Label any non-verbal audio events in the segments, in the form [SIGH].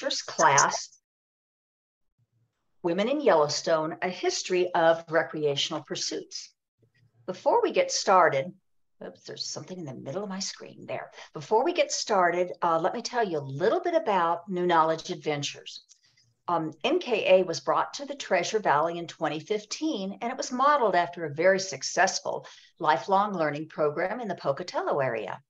Class, Women in Yellowstone, a history of recreational pursuits. Before we get started, oops, there's something in the middle of my screen there. Before we get started, uh, let me tell you a little bit about New Knowledge Adventures. Um, NKA was brought to the Treasure Valley in 2015, and it was modeled after a very successful lifelong learning program in the Pocatello area.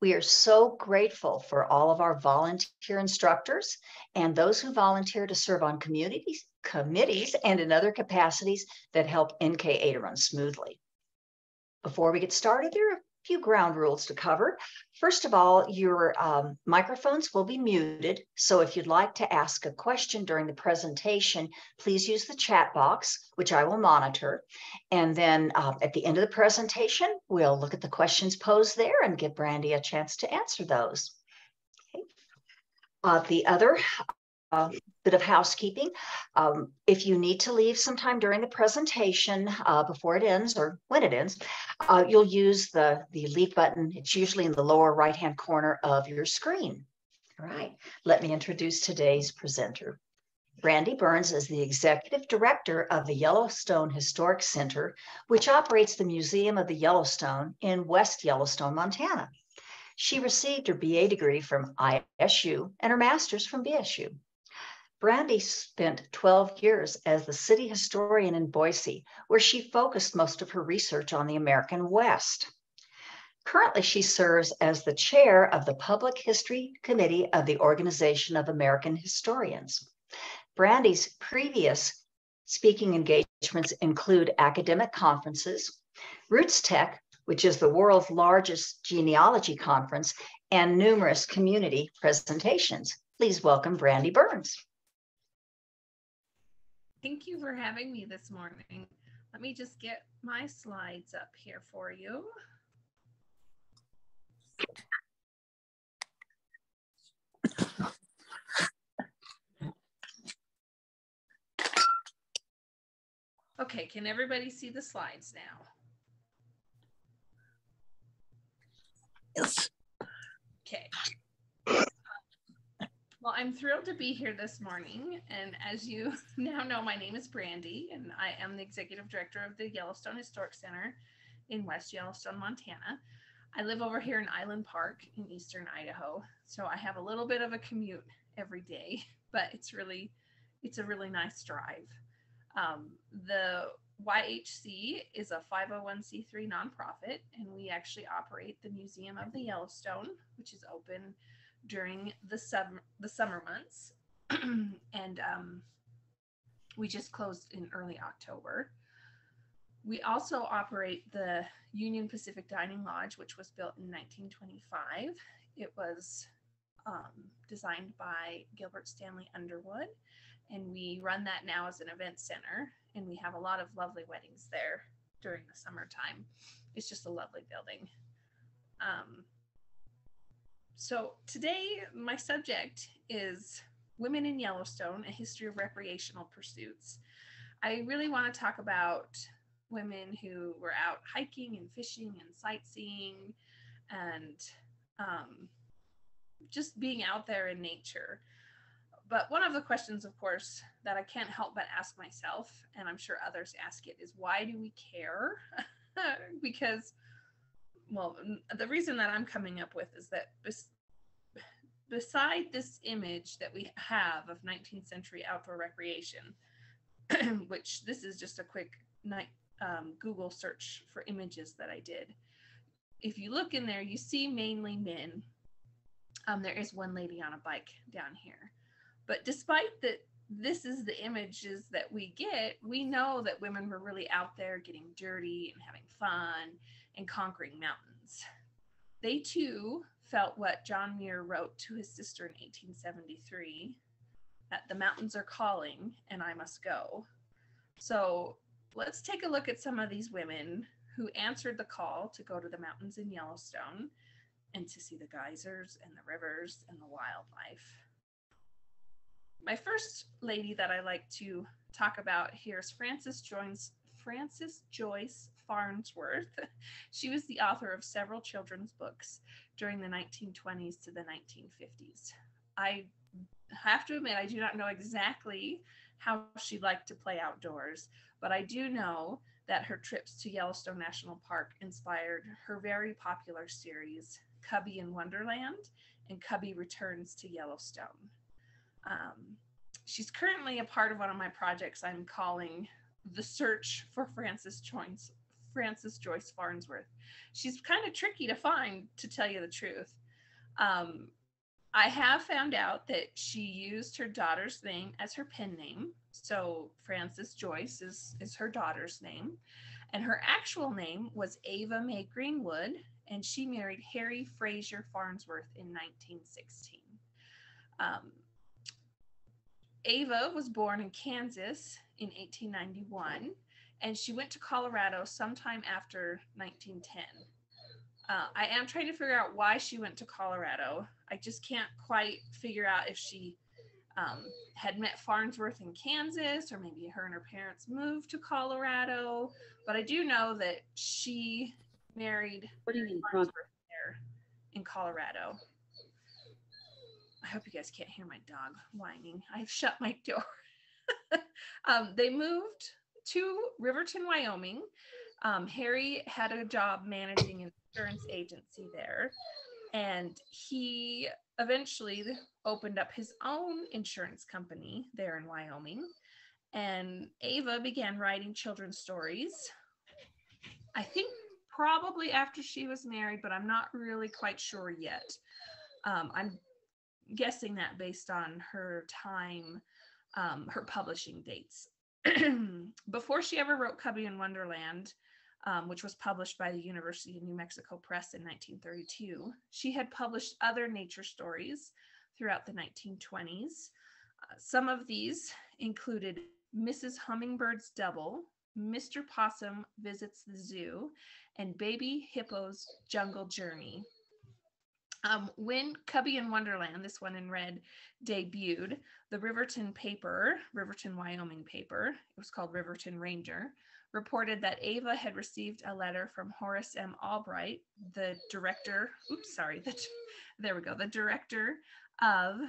We are so grateful for all of our volunteer instructors and those who volunteer to serve on communities, committees and in other capacities that help NKA to run smoothly. Before we get started, there are few ground rules to cover. First of all, your um, microphones will be muted. So if you'd like to ask a question during the presentation, please use the chat box, which I will monitor. And then uh, at the end of the presentation, we'll look at the questions posed there and give Brandy a chance to answer those. Okay. Uh, the other uh, bit of housekeeping. Um, if you need to leave sometime during the presentation uh, before it ends or when it ends, uh, you'll use the, the leave button. It's usually in the lower right-hand corner of your screen. All right, let me introduce today's presenter. Brandy Burns is the executive director of the Yellowstone Historic Center, which operates the Museum of the Yellowstone in West Yellowstone, Montana. She received her BA degree from ISU and her master's from BSU. Brandy spent 12 years as the city historian in Boise, where she focused most of her research on the American West. Currently, she serves as the chair of the Public History Committee of the Organization of American Historians. Brandy's previous speaking engagements include academic conferences, RootsTech, which is the world's largest genealogy conference, and numerous community presentations. Please welcome Brandy Burns. Thank you for having me this morning. Let me just get my slides up here for you. Okay, can everybody see the slides now? Yes. Okay. Well, I'm thrilled to be here this morning. And as you [LAUGHS] now know, my name is Brandy, and I am the executive director of the Yellowstone Historic Center in West Yellowstone, Montana. I live over here in Island Park in eastern Idaho, so I have a little bit of a commute every day, [LAUGHS] but it's really, it's a really nice drive. Um, the YHC is a 501c3 nonprofit, and we actually operate the Museum of the Yellowstone, which is open during the summer the summer months, [CLEARS THROAT] and um, we just closed in early October. We also operate the Union Pacific Dining Lodge, which was built in 1925. It was um, designed by Gilbert Stanley Underwood, and we run that now as an event center. And we have a lot of lovely weddings there during the summertime. It's just a lovely building. Um, so today, my subject is Women in Yellowstone, a history of recreational pursuits. I really want to talk about women who were out hiking and fishing and sightseeing and um, just being out there in nature. But one of the questions, of course, that I can't help but ask myself, and I'm sure others ask it, is why do we care? [LAUGHS] because well, the reason that I'm coming up with is that bes- beside this image that we have of 19th century outdoor recreation, [CLEARS THROAT] which this is just a quick night um, Google search for images that I did. If you look in there, you see mainly men. Um, there is one lady on a bike down here. But despite that, this is the images that we get, we know that women were really out there getting dirty and having fun and conquering mountains. They too felt what John Muir wrote to his sister in 1873 that the mountains are calling and I must go. So let's take a look at some of these women who answered the call to go to the mountains in Yellowstone and to see the geysers and the rivers and the wildlife. My first lady that I like to talk about here is Frances Joyce, Frances Joyce Farnsworth. [LAUGHS] She was the author of several children's books during the 1920s to the 1950s. I have to admit, I do not know exactly how she liked to play outdoors, but I do know that her trips to Yellowstone National Park inspired her very popular series, Cubby in Wonderland and Cubby Returns to Yellowstone. Um, she's currently a part of one of my projects I'm calling The Search for Frances Joyce, Frances Joyce Farnsworth. She's kind of tricky to find, to tell you the truth. Um, I have found out that she used her daughter's name as her pen name. So Frances Joyce is, is her daughter's name. And her actual name was Ava Mae Greenwood, and she married Harry Fraser Farnsworth in 1916. Um, Ava was born in Kansas in 1891, and she went to Colorado sometime after 1910. Uh, I am trying to figure out why she went to Colorado. I just can't quite figure out if she um, had met Farnsworth in Kansas or maybe her and her parents moved to Colorado. But I do know that she married What do you mean? Farnsworth there in Colorado. I hope you guys can't hear my dog whining. I've shut my door. [LAUGHS] um, they moved to Riverton, Wyoming. Um, Harry had a job managing an insurance agency there, and he eventually opened up his own insurance company there in Wyoming. And Ava began writing children's stories. I think probably after she was married, but I'm not really quite sure yet. Um, I'm guessing that based on her time, um, her publishing dates. [CLEARS THROAT] Before she ever wrote Cubby in Wonderland, um, which was published by the University of New Mexico Press in 1932, she had published other nature stories throughout the 1920s. Uh, some of these included Mrs. Hummingbird's Double, Mr. Possum Visits the Zoo, and Baby Hippo's Jungle Journey. Um, when Cubby in Wonderland, this one in red, debuted, the Riverton paper, Riverton, Wyoming paper, it was called Riverton Ranger, reported that Ava had received a letter from Horace M. Albright, the director, oops, sorry, [LAUGHS] the, there we go, the director of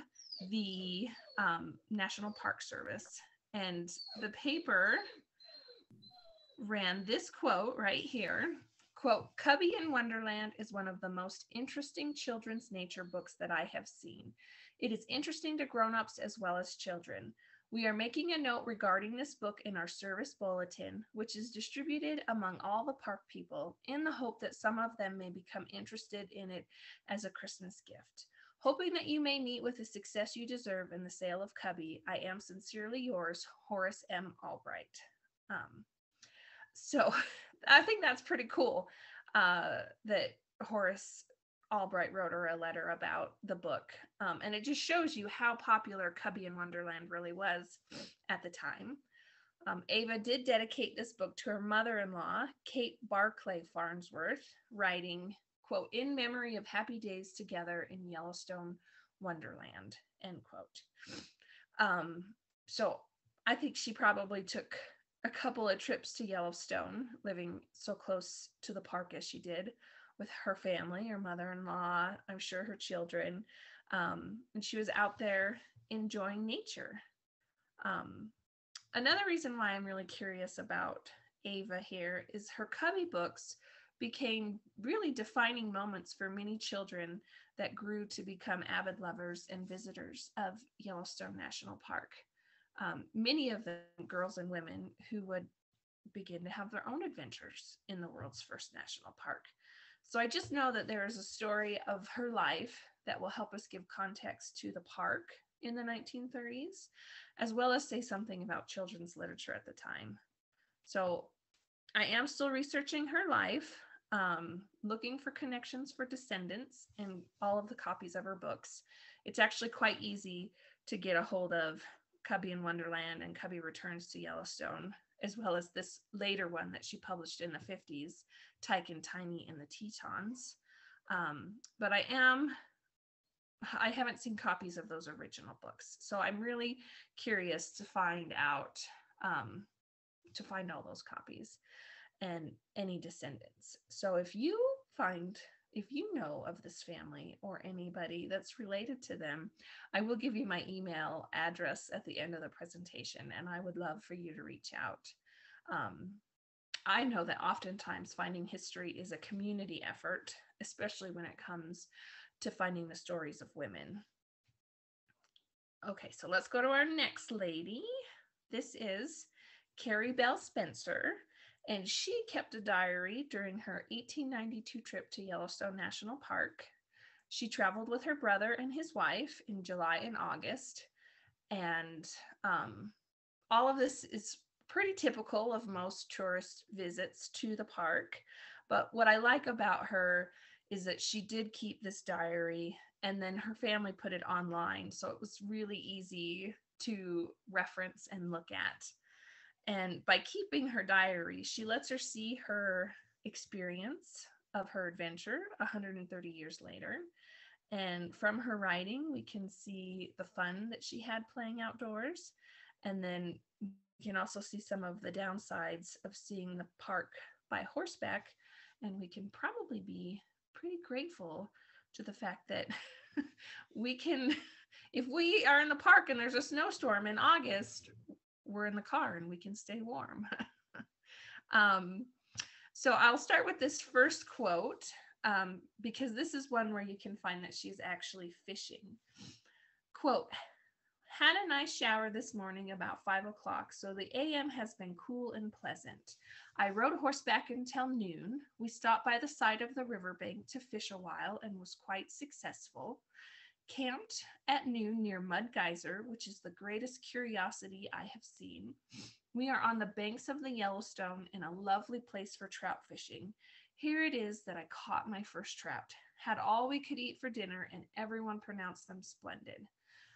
the um, National Park Service. And the paper ran this quote right here quote cubby in wonderland is one of the most interesting children's nature books that i have seen. It is interesting to grown-ups as well as children. We are making a note regarding this book in our service bulletin which is distributed among all the park people in the hope that some of them may become interested in it as a christmas gift. Hoping that you may meet with the success you deserve in the sale of cubby i am sincerely yours horace m. Albright. Um, so [LAUGHS] I think that's pretty cool uh, that Horace Albright wrote her a letter about the book. Um, and it just shows you how popular Cubby in Wonderland really was at the time. Um, Ava did dedicate this book to her mother in law, Kate Barclay Farnsworth, writing, quote, in memory of happy days together in Yellowstone Wonderland, end quote. Um, so I think she probably took a couple of trips to Yellowstone, living so close to the park as she did with her family, her mother in law, I'm sure her children. Um, and she was out there enjoying nature. Um, another reason why I'm really curious about Ava here is her Cubby books became really defining moments for many children that grew to become avid lovers and visitors of Yellowstone National Park um, many of them girls and women who would begin to have their own adventures in the world's first national park. So I just know that there is a story of her life that will help us give context to the park in the 1930s, as well as say something about children's literature at the time. So I am still researching her life, um, looking for connections for descendants in all of the copies of her books. It's actually quite easy to get a hold of Cubby in Wonderland and Cubby Returns to Yellowstone, as well as this later one that she published in the 50s, Tyke and Tiny and the Tetons. Um, but I am, I haven't seen copies of those original books. So I'm really curious to find out, um, to find all those copies and any descendants. So if you find if you know of this family or anybody that's related to them, I will give you my email address at the end of the presentation, and I would love for you to reach out. Um, I know that oftentimes finding history is a community effort, especially when it comes to finding the stories of women. Okay, so let's go to our next lady. This is Carrie Bell Spencer, and she kept a diary during her 1892 trip to Yellowstone National Park. She traveled with her brother and his wife in July and August, and um, all of this is pretty typical of most tourist visits to the park. But what I like about her is that she did keep this diary and then her family put it online. So it was really easy to reference and look at. And by keeping her diary, she lets her see her experience of her adventure 130 years later. And from her writing, we can see the fun that she had playing outdoors. And then you can also see some of the downsides of seeing the park by horseback. And we can probably be pretty grateful to the fact that [LAUGHS] we can, if we are in the park and there's a snowstorm in August, we're in the car and we can stay warm. [LAUGHS] um, so I'll start with this first quote um, because this is one where you can find that she's actually fishing. Quote, had a nice shower this morning about five o'clock, so the AM has been cool and pleasant. I rode horseback until noon. We stopped by the side of the riverbank to fish a while and was quite successful. Camped at noon near Mud Geyser, which is the greatest curiosity I have seen. We are on the banks of the Yellowstone in a lovely place for trout fishing. Here it is that I caught my first trout. Had all we could eat for dinner, and everyone pronounced them splendid.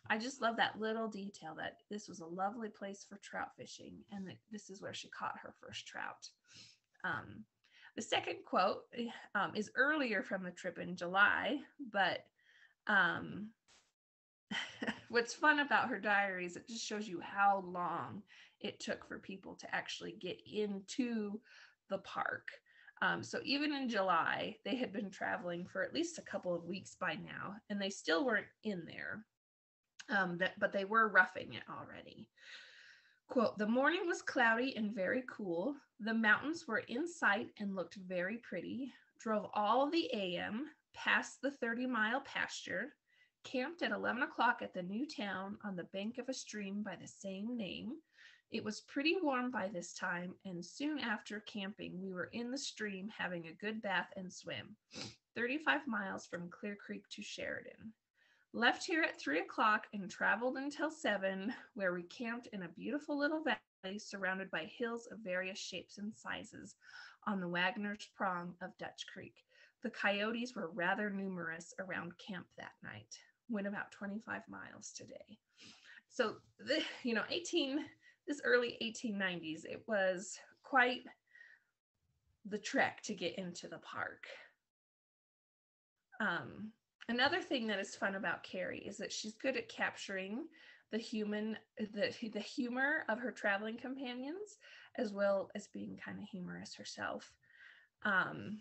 I just love that little detail that this was a lovely place for trout fishing and that this is where she caught her first trout. Um, the second quote eh, um, is earlier from the trip in July, but um, [LAUGHS] what's fun about her diaries, it just shows you how long it took for people to actually get into the park. Um, so even in July, they had been traveling for at least a couple of weeks by now, and they still weren't in there um, that, but they were roughing it already. Quote, the morning was cloudy and very cool. The mountains were in sight and looked very pretty. Drove all the AM past the 30 mile pasture, camped at 11 o'clock at the new town on the bank of a stream by the same name. It was pretty warm by this time, and soon after camping, we were in the stream having a good bath and swim, 35 miles from Clear Creek to Sheridan. Left here at three o'clock and traveled until seven, where we camped in a beautiful little valley surrounded by hills of various shapes and sizes on the Wagner's Prong of Dutch Creek. The coyotes were rather numerous around camp that night. Went about 25 miles today. So the you know 18 this early 1890s it was quite the trek to get into the park. Um, Another thing that is fun about Carrie is that she's good at capturing the human the the humor of her traveling companions as well as being kind of humorous herself. Um,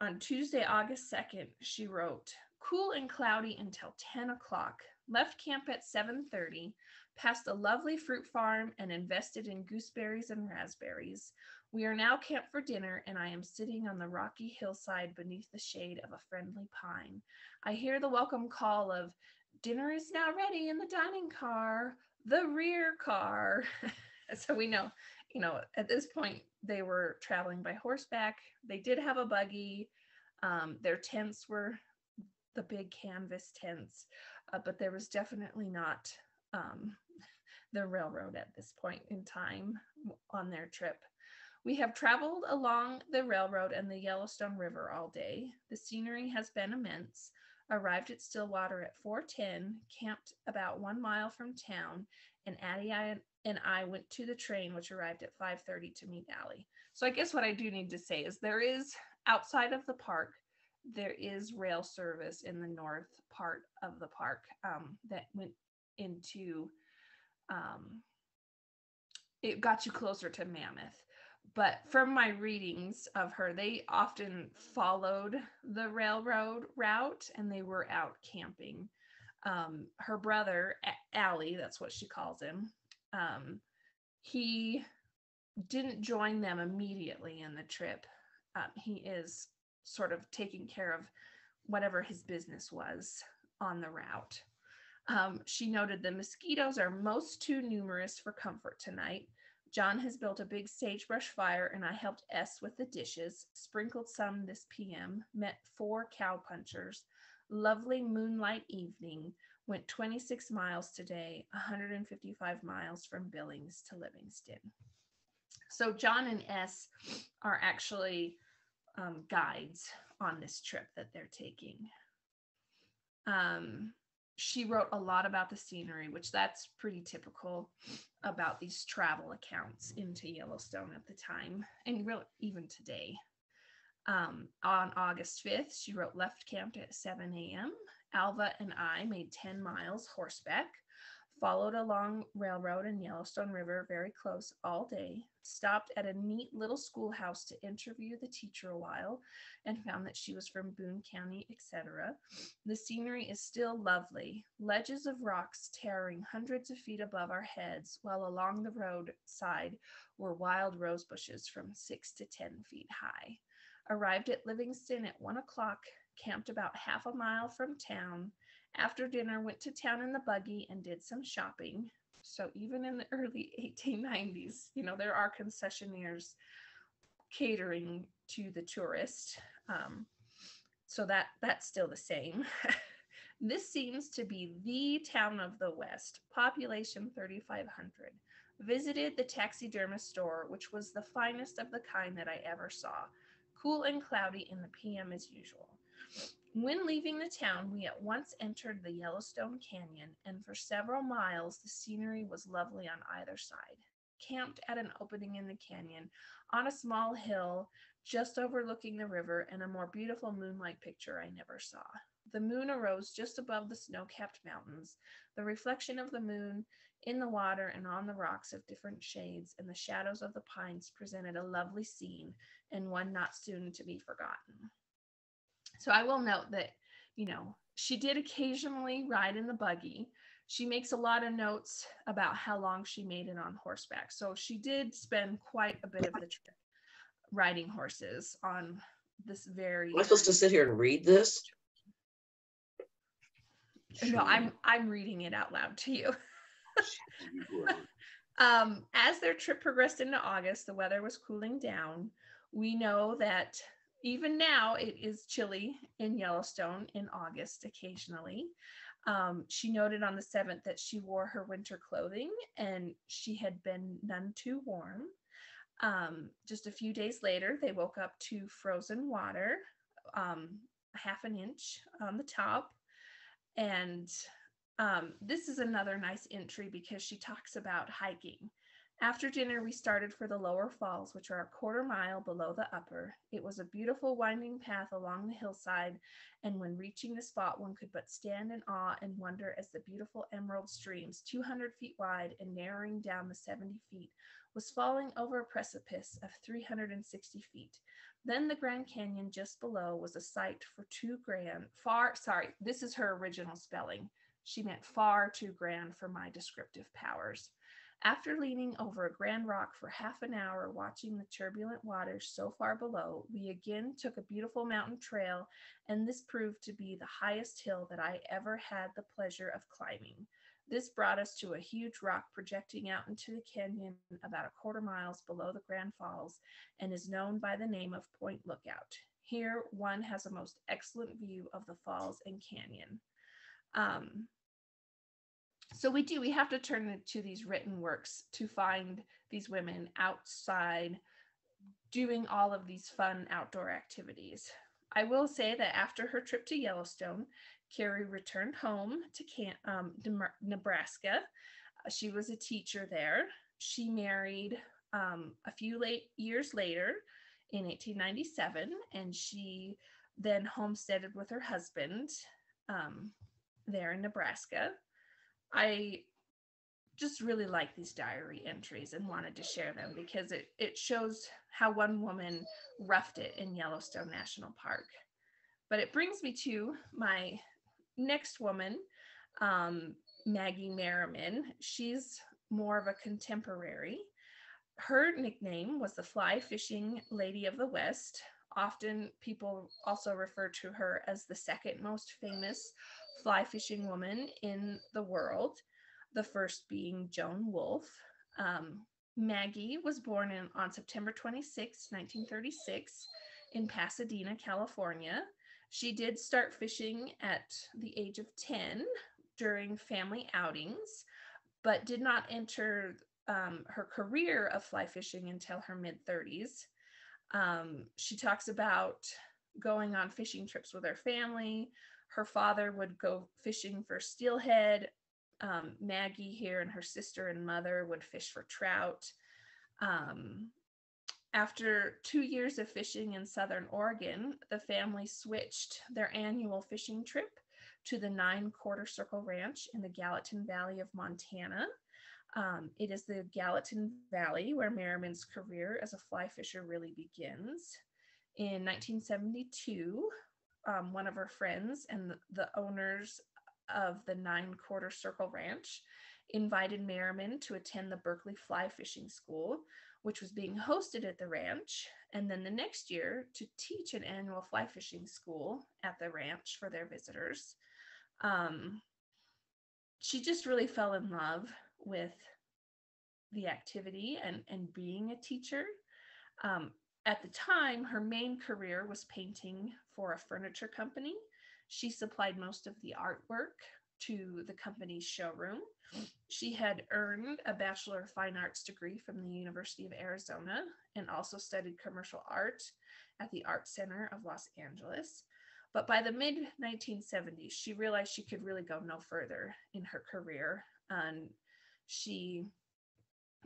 on Tuesday, August 2nd, she wrote, cool and cloudy until 10 o'clock. Left camp at 7:30, passed a lovely fruit farm and invested in gooseberries and raspberries. We are now camped for dinner, and I am sitting on the rocky hillside beneath the shade of a friendly pine. I hear the welcome call of dinner is now ready in the dining car, the rear car. [LAUGHS] so we know, you know, at this point they were traveling by horseback. They did have a buggy. Um, their tents were the big canvas tents, uh, but there was definitely not um, [LAUGHS] the railroad at this point in time on their trip. We have traveled along the railroad and the Yellowstone River all day. The scenery has been immense. Arrived at Stillwater at 4:10, camped about one mile from town, and Addie and I went to the train, which arrived at 5:30 to meet Allie. So I guess what I do need to say is there is outside of the park, there is rail service in the north part of the park um, that went into. Um, it got you closer to Mammoth but from my readings of her, they often followed the railroad route and they were out camping. Um, her brother, Allie, that's what she calls him, um, he didn't join them immediately in the trip. Um, he is sort of taking care of whatever his business was on the route. Um, she noted the mosquitoes are most too numerous for comfort tonight. John has built a big sagebrush fire, and I helped S with the dishes, sprinkled some this PM, met four cowpunchers. Lovely moonlight evening, went 26 miles today, 155 miles from Billings to Livingston. So, John and S are actually um, guides on this trip that they're taking. Um, she wrote a lot about the scenery, which that's pretty typical about these travel accounts into Yellowstone at the time, and really even today. Um, on August 5th, she wrote left camped at 7 a.m. Alva and I made 10 miles horseback followed along railroad and Yellowstone River very close all day, stopped at a neat little schoolhouse to interview the teacher a while, and found that she was from Boone County, etc. The scenery is still lovely, ledges of rocks towering hundreds of feet above our heads, while along the roadside were wild rose bushes from six to ten feet high. Arrived at Livingston at one o'clock, camped about half a mile from town, after dinner, went to town in the buggy and did some shopping. So even in the [LAUGHS] early 1890s, you know, there are concessionaires catering to the tourist. Um, so that that's still the same. [LAUGHS] this seems to be the town of the West, population 3,500. Visited the taxidermist store, which was the finest of the kind that I ever saw. Cool and cloudy in the PM as usual. When leaving the town, we at once entered the Yellowstone Canyon, and for several miles the scenery was lovely on either side. Camped at an opening in the canyon on a small hill just overlooking the river and a more beautiful moonlight picture I never saw. The moon arose just above the snow capped mountains. The reflection of the moon in the water and on the rocks of different shades and the shadows of the pines presented a lovely scene and one not soon to be forgotten. So I will note that, you know, she did occasionally ride in the buggy. She makes a lot of notes about how long she made it on horseback. So she did spend quite a bit of the trip riding horses on this very. Am I supposed to sit here and read this? No, I'm I'm reading it out loud to you. [LAUGHS] um, as their trip progressed into August, the weather was cooling down. We know that even now it is chilly in Yellowstone in August occasionally. Um, she noted on the 7th that she wore her winter clothing and she had been none too warm. Um, just a few days later, they woke up to frozen water, um, half an inch on the top. And um, this is another nice entry because she talks about hiking. After dinner, we started for the lower falls, which are a quarter mile below the upper. It was a beautiful winding path along the hillside, and when reaching the spot, one could but stand in awe and wonder as the beautiful emerald streams, 200 feet wide and narrowing down the 70 feet, was falling over a precipice of 360 feet. Then the Grand Canyon just below was a sight for too grand, far, sorry, this is her original spelling. She meant far too grand for my descriptive powers. After leaning over a grand rock for half an hour watching the turbulent waters so far below, we again took a beautiful mountain trail, and this proved to be the highest hill that I ever had the pleasure of climbing. This brought us to a huge rock projecting out into the canyon about a quarter miles below the Grand Falls and is known by the name of Point Lookout. Here, one has a most excellent view of the falls and canyon. Um, so we do we have to turn to these written works to find these women outside doing all of these fun outdoor activities. I will say that after her trip to yellowstone carrie returned home to Camp, um, nebraska. Uh, she was a teacher there. She married um, a few late years later in 1897 and she then homesteaded with her husband um, there in nebraska I just really like these diary entries and wanted to share them because it, it shows how one woman roughed it in Yellowstone National Park. But it brings me to my next woman, um, Maggie Merriman. She's more of a contemporary. Her nickname was the Fly Fishing Lady of the West. Often people also refer to her as the second most famous fly fishing woman in the world, the first being Joan Wulff. Um, Maggie was born in, on September 26, 1936, in Pasadena, California. She did start fishing at the age of 10 during family outings, but did not enter um, her career of fly fishing until her mid 30s. Um, she talks about going on fishing trips with her family. Her father would go fishing for steelhead. Um, Maggie here and her sister and mother would fish for trout. Um, after two years of fishing in Southern Oregon, the family switched their annual fishing trip to the Nine Quarter Circle Ranch in the Gallatin Valley of Montana. Um, it is the Gallatin Valley where Merriman's career as a fly fisher really begins. In 1972, um, one of her friends and the, owners of the Nine Quarter Circle Ranch invited Merriman to attend the Berkeley Fly Fishing School, which was being hosted at the ranch, and then the next year to teach an annual fly fishing school at the ranch for their visitors. Um, she just really fell in love with the activity and, and being a teacher. Um, at the time, her main career was painting for a furniture company. She supplied most of the artwork to the company's showroom. She had earned a Bachelor of Fine Arts degree from the University of Arizona and also studied commercial art at the Art Center of Los Angeles. But by the mid 1970s, she realized she could really go no further in her career. And she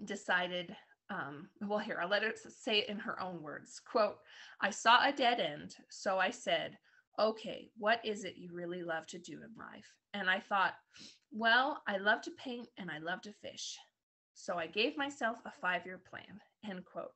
decided, um, well, here, I'll let her say it in her own words. Quote, I saw a dead end, so I said, okay, what is it you really love to do in life? And I thought, well, I love to paint and I love to fish. So I gave myself a five year plan, end quote.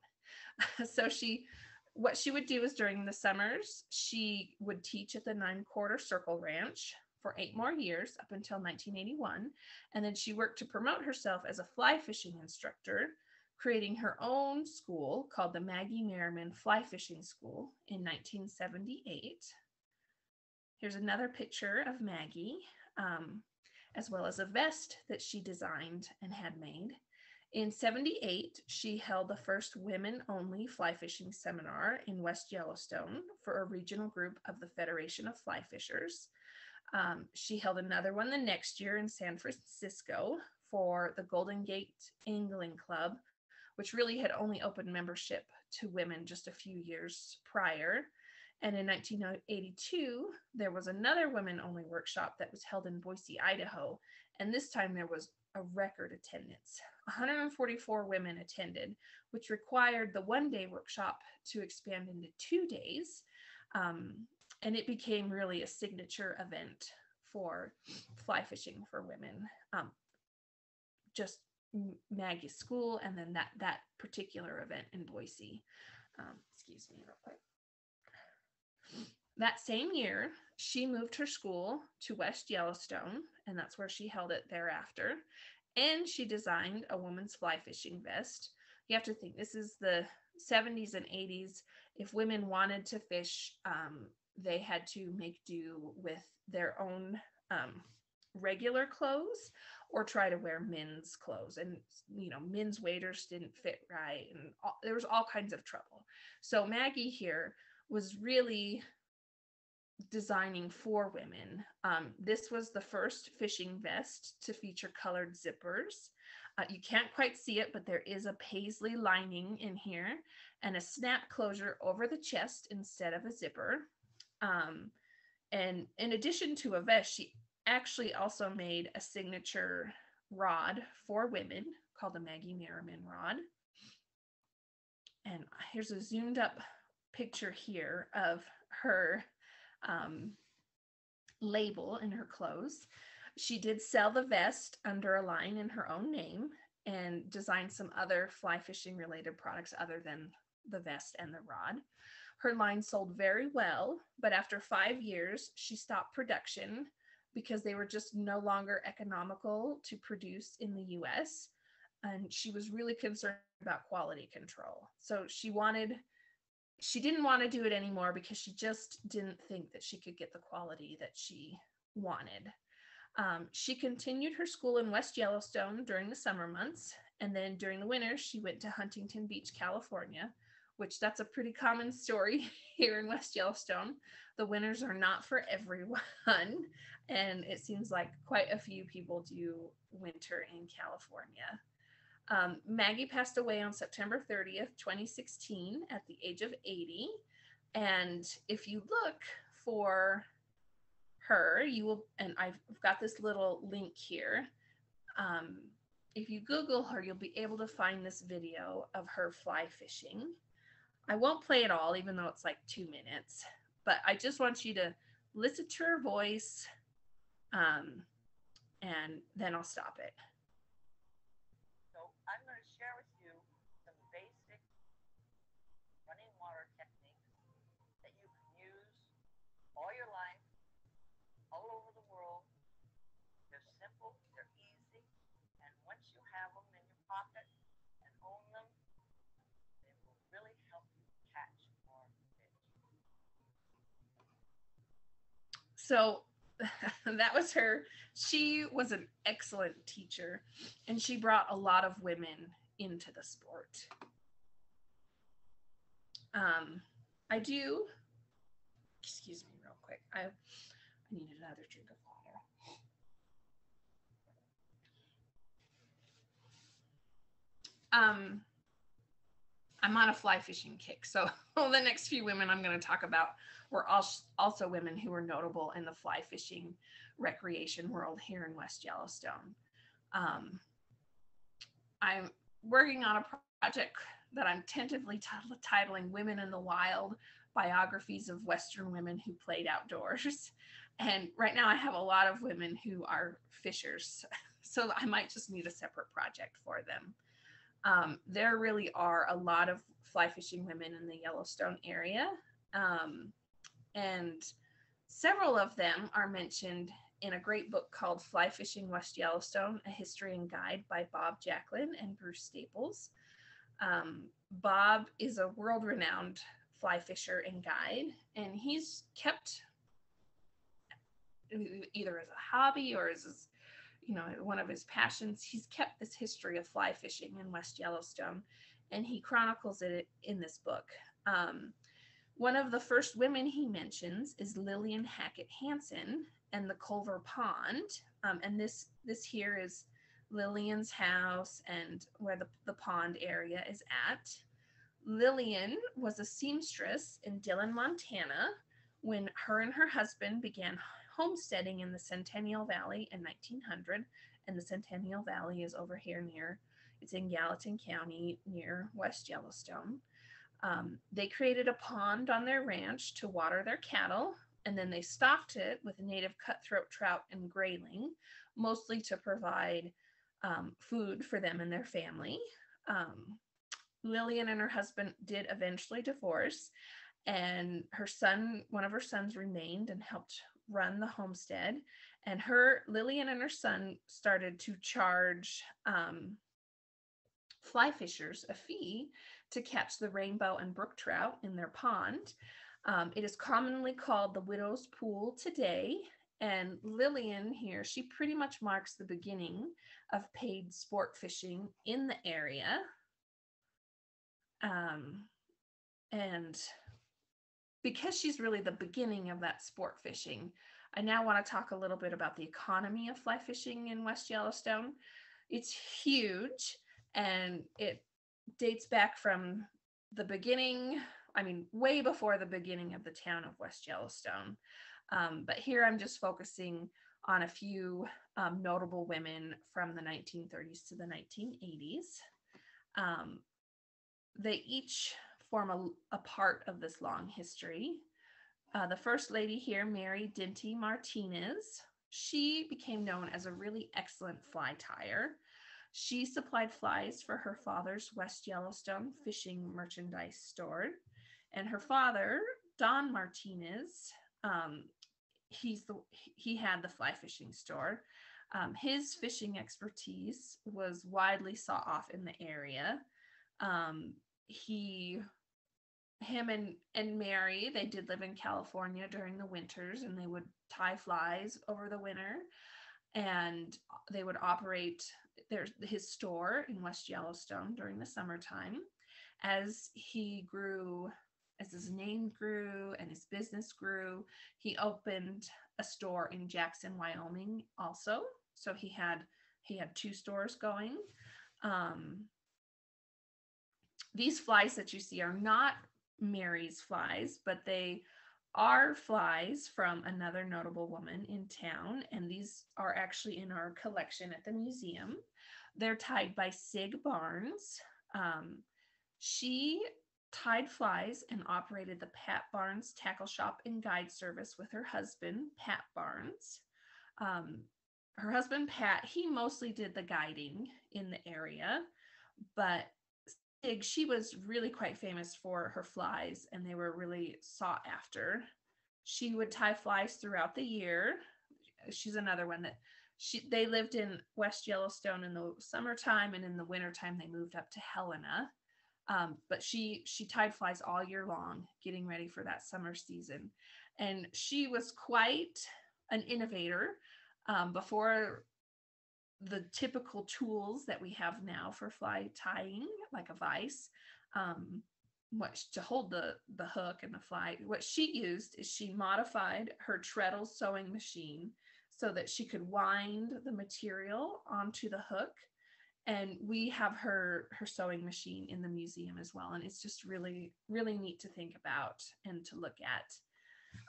[LAUGHS] so she, what she would do is during the summers, she would teach at the Nine Quarter Circle Ranch for eight more years up until 1981. And then she worked to promote herself as a fly fishing instructor, creating her own school called the Maggie Merriman Fly Fishing School in 1978. Here's another picture of Maggie, um, as well as a vest that she designed and had made. In 78, she held the first women only fly fishing seminar in West Yellowstone for a regional group of the Federation of Fly Fishers. Um, she held another one the next year in San Francisco for the Golden Gate Angling Club, which really had only opened membership to women just a few years prior. And in 1982, there was another women only workshop that was held in Boise, Idaho. And this time there was a record attendance. 144 women attended, which required the one day workshop to expand into two days. Um, and it became really a signature event for fly fishing for women. Um, just Maggie's school, and then that that particular event in Boise. Um, excuse me, real quick. That same year, she moved her school to West Yellowstone, and that's where she held it thereafter. And she designed a woman's fly fishing vest. You have to think this is the 70s and 80s. If women wanted to fish, um, they had to make do with their own um, regular clothes or try to wear men's clothes. And you know men's waders didn't fit right and all, there was all kinds of trouble. So maggie here was really designing for women. Um, this was the first fishing vest to feature colored zippers. Uh, you can't quite see it but there is a paisley lining in here and a snap closure over the chest instead of a zipper. Um, and in addition to a vest, she actually also made a signature rod for women called the Maggie Merriman rod. And here's a zoomed up picture here of her um, label in her clothes. She did sell the vest under a line in her own name and designed some other fly fishing related products other than the vest and the rod. Her line sold very well, but after five years, she stopped production because they were just no longer economical to produce in the US. And she was really concerned about quality control. So she wanted, she didn't want to do it anymore because she just didn't think that she could get the quality that she wanted. Um, she continued her school in West Yellowstone during the summer months, and then during the winter, she went to Huntington Beach, California, which that's a pretty common story [LAUGHS] here in West Yellowstone. The winters are not for everyone, [LAUGHS] and it seems like quite a few people do winter in California. Um, Maggie passed away on September 30th, 2016, at the age of 80. And if you look for her, you will, and I've got this little link here. Um, if you Google her, you'll be able to find this video of her fly fishing. I won't play it all, even though it's like two minutes, but I just want you to listen to her voice um, and then I'll stop it. So [LAUGHS] that was her. She was an excellent teacher and she brought a lot of women into the sport. Um, I do, excuse me, real quick. I, I need another drink of water. Um, I'm on a fly fishing kick. So [LAUGHS] the next few women I'm going to talk about were also women who were notable in the fly fishing recreation world here in West Yellowstone. Um, I'm working on a project that I'm tentatively titling Women in the Wild Biographies of Western Women Who Played Outdoors. [LAUGHS] And right now I have a lot of women who are fishers. [LAUGHS] So I might just need a separate project for them. Um, there really are a lot of fly fishing women in the Yellowstone area. Um, and several of them are mentioned in a great book called Fly Fishing West Yellowstone A History and Guide by Bob Jacklin and Bruce Staples. Um, Bob is a world renowned fly fisher and guide, and he's kept either as a hobby or as you know one of his passions he's kept this history of fly fishing in west yellowstone and he chronicles it in this book um, one of the first women he mentions is Lillian Hackett Hansen and the Culver Pond. Um, and this this here is Lillian's house and where the, the pond area is at. Lillian was a seamstress in Dillon, Montana, when her and her husband began homesteading in the Centennial Valley in 1900. And the Centennial Valley is over here near, it's in Gallatin County near West Yellowstone. Um, they created a pond on their ranch to water their cattle, and then they stocked it with native cutthroat trout and grayling, mostly to provide um, food for them and their family. Um, Lillian and her husband did eventually divorce, and her son, one of her sons, remained and helped run the homestead. And her, Lillian and her son, started to charge um, fly fishers a fee to catch the rainbow and brook trout in their pond. Um, it is commonly called the Widow's Pool today. And Lillian here, she pretty much marks the beginning of paid sport fishing in the area. Um, and because she's really the beginning of that sport fishing, I now want to talk a little bit about the economy of fly fishing in West Yellowstone. It's huge and it dates back from the beginning, I mean, way before the beginning of the town of West Yellowstone. Um, but here I'm just focusing on a few um, notable women from the 1930s to the 1980s. Um, they each form a, a, part of this long history. Uh, the first lady here, Mary Dinty Martinez, she became known as a really excellent fly tyer. She supplied flies for her father's West Yellowstone fishing merchandise store. And her father, Don Martinez, um, he's the he had the fly fishing store. Um, his fishing expertise was widely sought off in the area. Um, he him and and Mary, they did live in California during the winters and they would tie flies over the winter and they would operate their his store in West Yellowstone during the summertime. As he grew, as his name grew and his business grew, he opened a store in Jackson, Wyoming also. So he had he had two stores going. Um, these flies that you see are not Mary's flies, but they are flies from another notable woman in town, and these are actually in our collection at the museum. They're tied by Sig Barnes. Um, she tied flies and operated the Pat Barnes tackle shop and guide service with her husband, Pat Barnes. Um, her husband, Pat, he mostly did the guiding in the area, but Sig, she was really quite famous for her flies and they were really sought after. She would tie flies throughout the year. She's another one that she they lived in West Yellowstone in the summertime and in the wintertime they moved up to Helena. Um, but she she tied flies all year long, getting ready for that summer season. And she was quite an innovator. Um, before the typical tools that we have now for fly tying, like a vise, um, to hold the the hook and the fly. What she used is she modified her treadle sewing machine so that she could wind the material onto the hook. And we have her her sewing machine in the museum as well, and it's just really really neat to think about and to look at.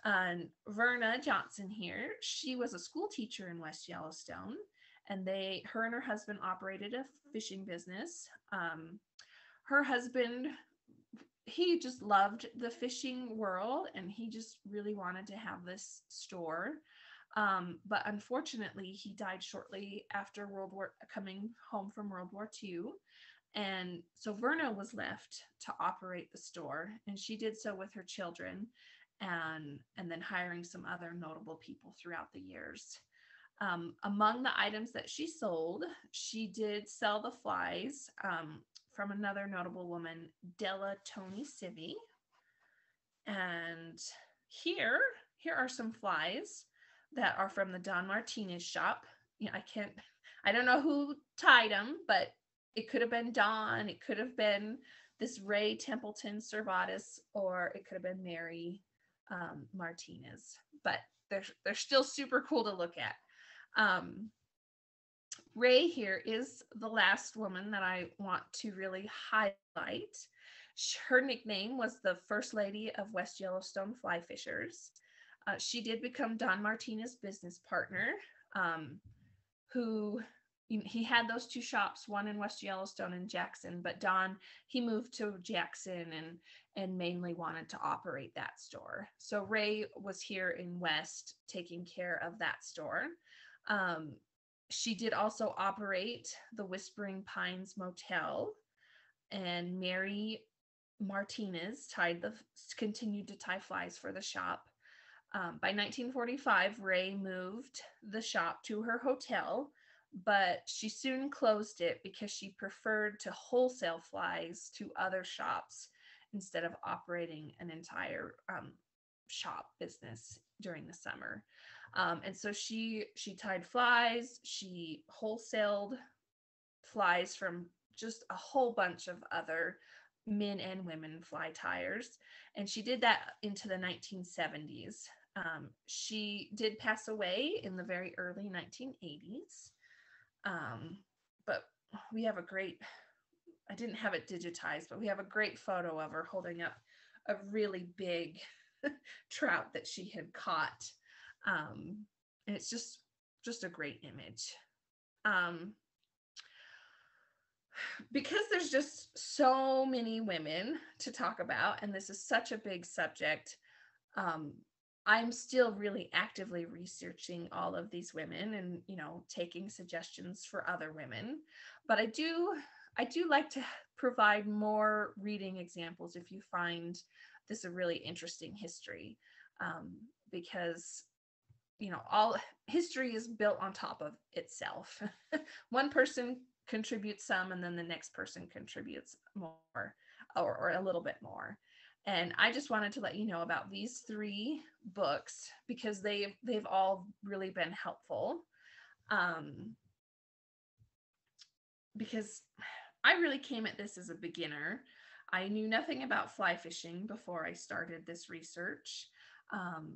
And Verna Johnson here, she was a school teacher in West Yellowstone. And they her and her husband operated a fishing business. Um, her husband he just loved the fishing world. And he just really wanted to have this store um, but unfortunately he died shortly after world war coming home from world war ii and so verna was left to operate the store and she did so with her children and and then hiring some other notable people throughout the years. Um, among the items that she sold, she did sell the flies um, from another notable woman, Della Tony Civi. And here, here are some flies that are from the Don Martinez shop. You know, I can't, I don't know who tied them, but it could have been Don, it could have been this Ray Templeton Servatus, or it could have been Mary um, Martinez. But they're they're still super cool to look at. Um, Ray here is the last woman that I want to really highlight. Her nickname was the First Lady of West Yellowstone Fly Fishers. Uh, she did become Don Martinez's business partner, um, who he had those two shops, one in West Yellowstone and Jackson, but Don he moved to Jackson and and mainly wanted to operate that store. So Ray was here in West taking care of that store. Um, she did also operate the Whispering Pines Motel, and Mary Martinez tied the continued to tie flies for the shop. Um, by 1945, Ray moved the shop to her hotel, but she soon closed it because she preferred to wholesale flies to other shops instead of operating an entire um, shop business during the summer. Um, and so she she tied flies, she wholesaled flies from just a whole bunch of other men and women fly tyers, and she did that into the 1970s. Um, she did pass away in the very early 1980s, um, but we have a great. I didn't have it digitized, but we have a great photo of her holding up a really big [LAUGHS] trout that she had caught um, and it's just just a great image um, because there's just so many women to talk about and this is such a big subject um, I'm still really actively researching all of these women and you know taking suggestions for other women. But I do I do like to provide more reading examples if you find this a really interesting history um, because you know all history is built on top of itself [LAUGHS] one person contributes some and then the next person contributes more or, or a little bit more and i just wanted to let you know about these three books because they've they've all really been helpful. Um because i really came at this as a beginner. I knew nothing about fly fishing before i started this research. Um,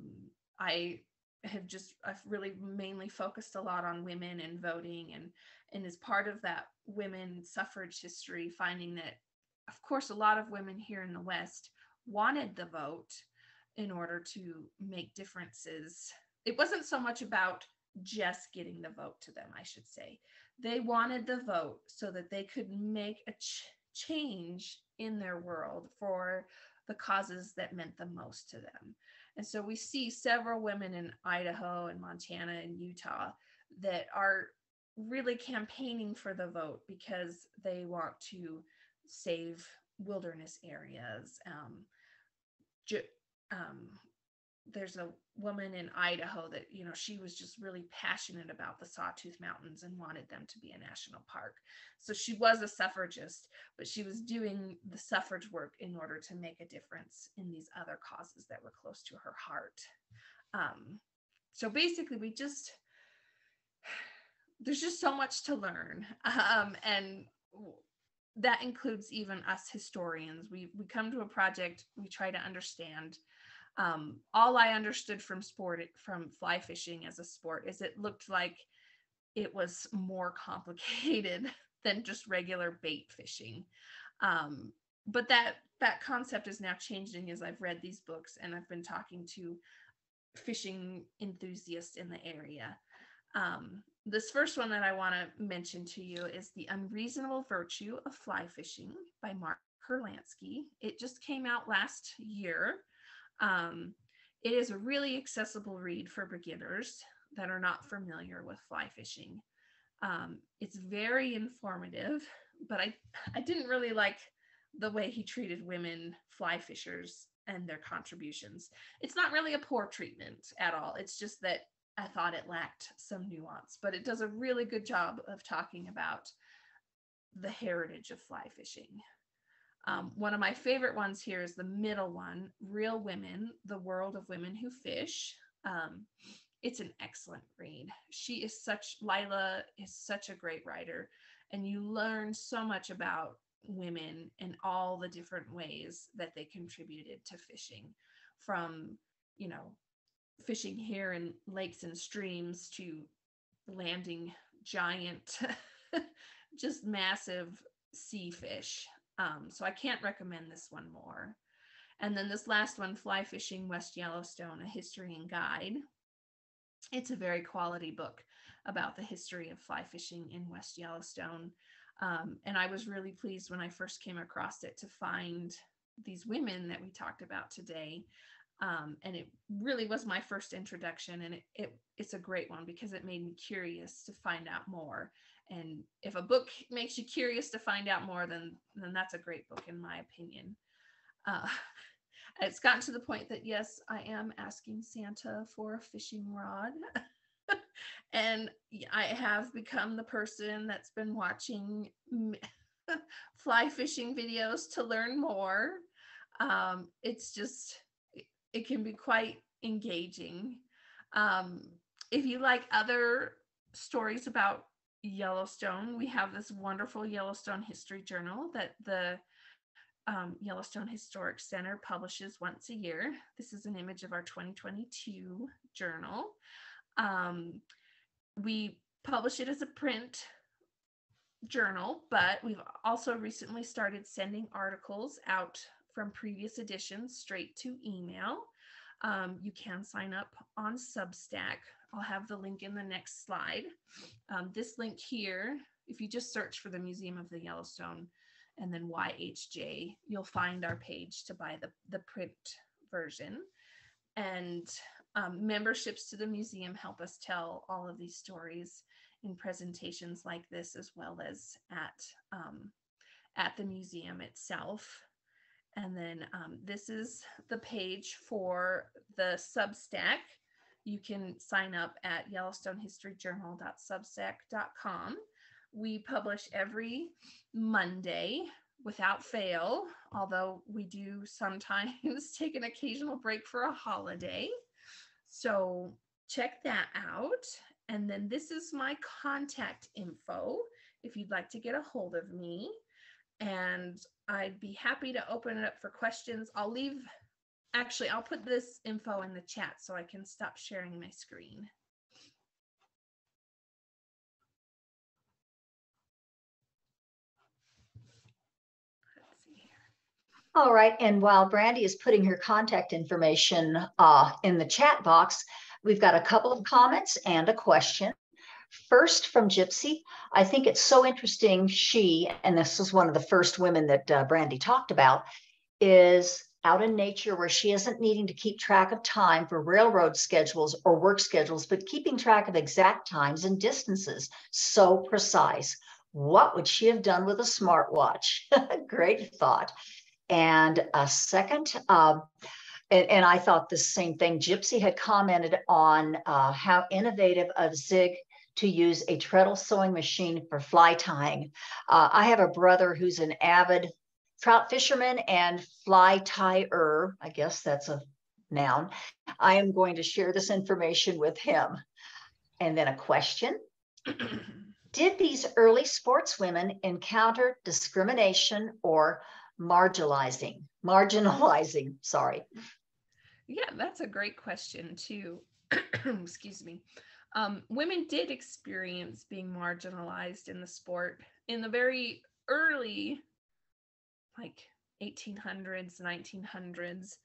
i have just I've really mainly focused a lot on women and voting and and as part of that women suffrage history finding that of course a lot of women here in the west wanted the vote in order to make differences. It wasn't so much about just getting the vote to them i should say. They wanted the vote so that they could make a ch- change in their world for the causes that meant the most to them. And so we see several women in Idaho and Montana and Utah that are really campaigning for the vote because they want to save wilderness areas. Um, ju- um, there's a woman in Idaho that, you know, she was just really passionate about the Sawtooth Mountains and wanted them to be a national park. So she was a suffragist, but she was doing the suffrage work in order to make a difference in these other causes that were close to her heart. Um, so basically, we just, [SIGHS] there's just so much to learn. [LAUGHS] Um, and that includes even us historians. We, we come to a project, we try to understand um, all I understood from sport from fly fishing as a sport is it looked like it was more [LAUGHS] complicated than just regular bait fishing. Um, but that that concept is now changing as I've read these books and I've been talking to fishing enthusiasts in the area. Um, this first one that I want to mention to you is The Unreasonable Virtue of Fly Fishing by Mark Kurlansky. It just came out last year. Um, it is a really accessible read for beginners that are not familiar with fly fishing. Um, it's very informative, but I, I didn't really like the way he treated women fly fishers and their contributions. It's not really a poor treatment at all. It's just that I thought it lacked some nuance, but it does a really good job of talking about the heritage of fly fishing. Um, one of my favorite ones here is the middle one Reel Women, The World of Women Who Fish. Um, it's an excellent read. She is such, Lyla is such a great writer, and you learn so much about women and all the different ways that they contributed to fishing from, you know, fishing here in lakes and streams to landing giant, [LAUGHS] just massive sea fish um, so I can't recommend this one more. And then this last one, Fly Fishing West Yellowstone, a history and guide. It's a very quality book about the history of fly fishing in West Yellowstone. Um, and I was really pleased when I first came across it to find these women that we talked about today. Um, and it really was my first introduction, and it, it it's a great one because it made me curious to find out more. And if a book makes you curious to find out more then then that's a great book in my opinion. Uh, [LAUGHS] it's gotten to the point that yes i am asking santa for a fishing rod. [LAUGHS] And i have become the person that's been watching [LAUGHS] fly fishing videos to learn more. Um, it's just it can be quite engaging um, if you like other stories about Yellowstone, we have this wonderful Yellowstone History Journal that the um, Yellowstone Historic Center publishes once a year. This is an image of our 2022 journal. Um, we publish it as a print journal, but we've also recently started sending articles out from previous editions straight to email. Um, you can sign up on Substack I'll have the link in the next slide. Um, this link here, if you just search for the Museum of the Yellowstone and then YHJ, you'll find our page to buy the, the print version. And um, memberships to the museum help us tell all of these stories in presentations like this, as well as at um, at the museum itself. And then um, this is the page for the Substack. You can sign up at YellowstoneHistoryJournal.substack.com. We publish every Monday without fail, although we do sometimes [LAUGHS] take an occasional break for a holiday. So check that out. And then this is my contact info if you'd like to get a hold of me. And I'd be happy to open it up for questions. I'll leave, actually, I'll put this info in the chat so I can stop sharing my screen. All right. And while Brandy is putting her contact information uh, in the chat box, we've got a couple of comments and a question. First from Gypsy, I think it's so interesting. She, and this is one of the first women that uh, Brandy talked about, is out in nature where she isn't needing to keep track of time for railroad schedules or work schedules, but keeping track of exact times and distances. So precise. What would she have done with a smartwatch? [LAUGHS] Great thought. And a second, um, and, and, I thought the same thing. Gypsy had commented on uh, how innovative of Sig to use a treadle sewing machine for fly tying. Uh, I have a brother who's an avid trout fisherman and fly tyer. I guess that's a noun. I am going to share this information with him. And then a question. [CLEARS THROAT] Did these early sportswomen encounter discrimination or marginalizing, marginalizing, sorry. Yeah, that's a great question too. [CLEARS THROAT] Excuse me. Um, women did experience being marginalized in the sport in the very early, like 1800s, 1900s.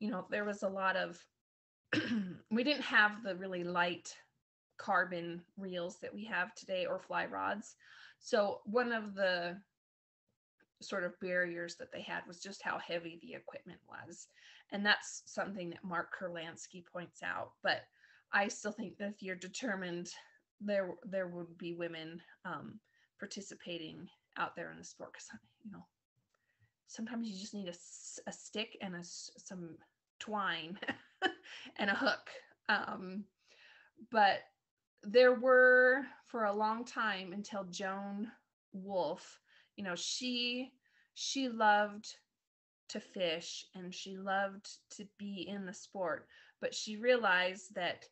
You know, there was a lot of, [CLEARS THROAT] we didn't have the really light carbon reels that we have today or fly rods. So, one of the sort of barriers that they had was just how heavy the equipment was. And that's something that Mark Kurlansky points out. But I still think that if you're determined, there there would be women um, participating out there in the sport because you know sometimes you just need a, a stick and a, some twine [LAUGHS] and a hook. Um, but there were for a long time until Joan Wulff you know she she loved to fish and she loved to be in the sport but she realized that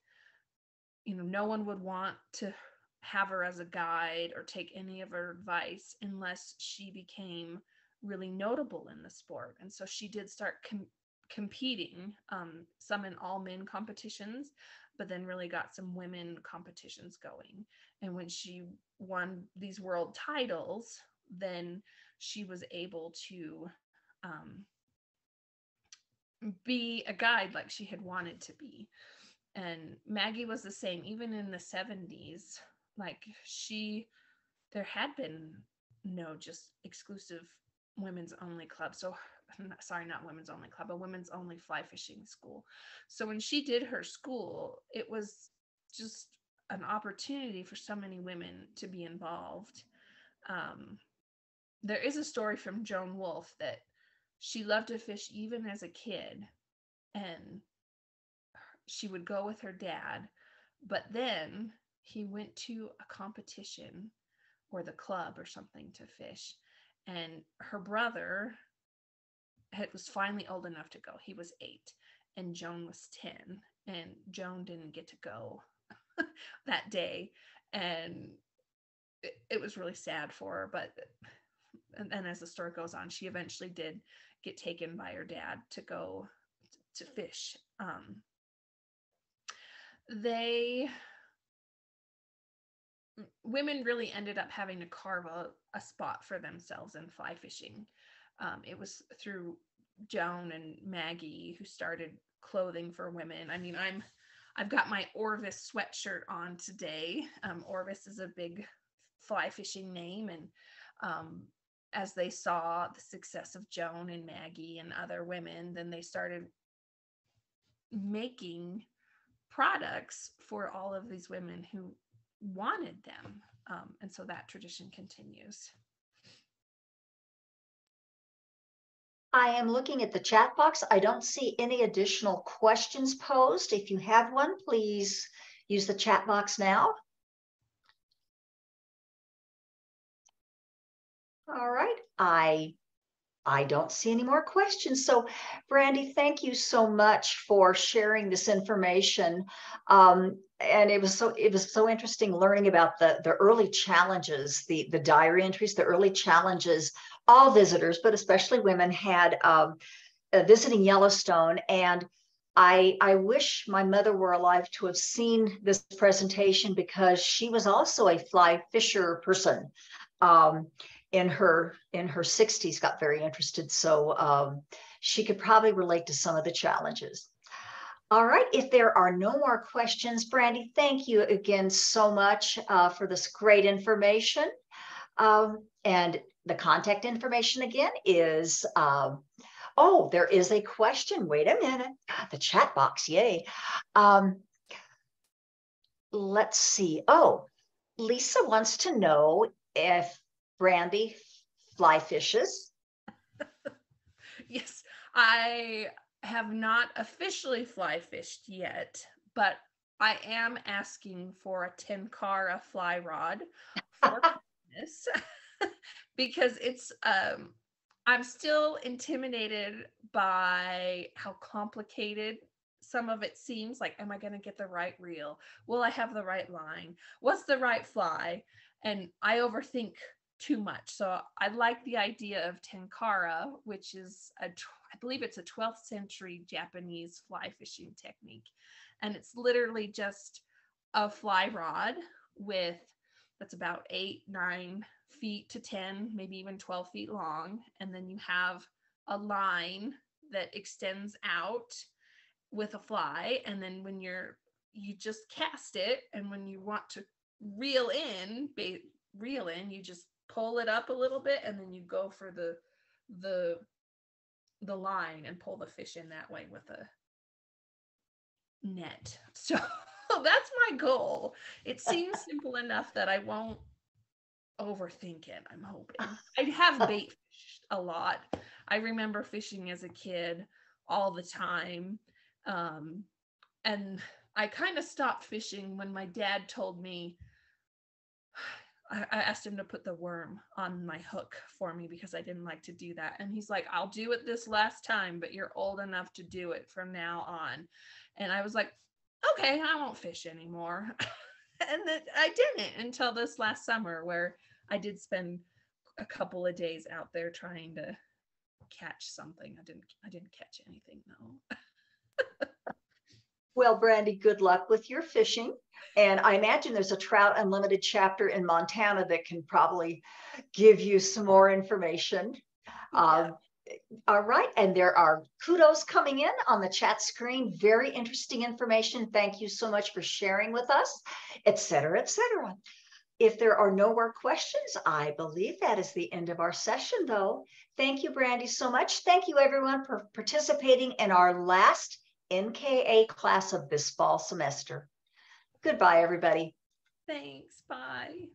you know no one would want to have her as a guide or take any of her advice unless she became really notable in the sport and so she did start com- competing um, some in all men competitions but then really got some women competitions going and when she won these world titles then she was able to um, be a guide like she had wanted to be. And Maggie was the same, even in the 70s. Like she, there had been no just exclusive women's only club. So, sorry, not women's only club, a women's only fly fishing school. So, when she did her school, it was just an opportunity for so many women to be involved. Um, there is a story from Joan Wulff that she loved to fish even as a kid and she would go with her dad but then he went to a competition or the club or something to fish and her brother had, was finally old enough to go he was 8 and Joan was 10 and Joan didn't get to go [LAUGHS] that day and it, it was really sad for her but and, and as the story goes on, she eventually did get taken by her dad to go to fish. Um, they women really ended up having to carve a, a spot for themselves in fly fishing. Um, it was through Joan and Maggie who started clothing for women. I mean, I'm I've got my Orvis sweatshirt on today. Um, Orvis is a big fly fishing name, and um, as they saw the success of Joan and Maggie and other women, then they started making products for all of these women who wanted them. Um, and so that tradition continues. I am looking at the chat box. I don't see any additional questions posed. If you have one, please use the chat box now. All right, I I don't see any more questions. So, Brandy, thank you so much for sharing this information. Um, and it was so it was so interesting learning about the the early challenges, the the diary entries, the early challenges all visitors, but especially women, had um, uh, visiting Yellowstone. And I, I wish my mother were alive to have seen this presentation because she was also a fly fisher person. Um, in her in her 60s got very interested so um, she could probably relate to some of the challenges all right if there are no more questions brandy thank you again so much uh, for this great information um, and the contact information again is, um, oh, there is a question. Wait a minute. The chat box, yay. Um, let's see. Oh, Lisa wants to know if Brandy fly fishes. [LAUGHS] yes, I have not officially fly fished yet, but I am asking for a Tenkara fly rod for [LAUGHS] Christmas. [LAUGHS] because it's um I'm still intimidated by how complicated some of it seems like am I going to get the right reel? Will I have the right line? What's the right fly? And I overthink too much. So I like the idea of tenkara, which is a I believe it's a 12th century Japanese fly fishing technique. And it's literally just a fly rod with that's about eight, nine feet to 10, maybe even 12 feet long. And then you have a line that extends out with a fly. And then when you're, you just cast it. And when you want to reel in, ba- reel in, you just pull it up a little bit and then you go for the, the, the line and pull the fish in that way with a net. [LAUGHS] So that's my goal. It seems [LAUGHS] simple enough that I won't overthink it. I'm hoping. [LAUGHS] I have bait fished a lot. I remember fishing as a kid all the time. Um, and I kind of stopped fishing when my dad told me, I, asked him to put the worm on my hook for me because I didn't like to do that. And he's like, I'll do it this last time, but you're old enough to do it from now on. And I was like, okay, I won't fish anymore. [LAUGHS] and I didn't until this last summer where I did spend a couple of days out there trying to catch something. I didn't I didn't catch anything though. [LAUGHS] well, Brandy, good luck with your fishing. And I imagine there's a Trout Unlimited chapter in Montana that can probably give you some more information. Yeah. Um, all right, and there are kudos coming in on the chat screen. Very interesting information. Thank you so much for sharing with us, et cetera, et cetera. If there are no more questions, I believe that is the end of our session, though. Thank you, Brandy, so much. Thank you, everyone, for participating in our last NKA class of this fall semester. Goodbye, everybody. Thanks. Bye.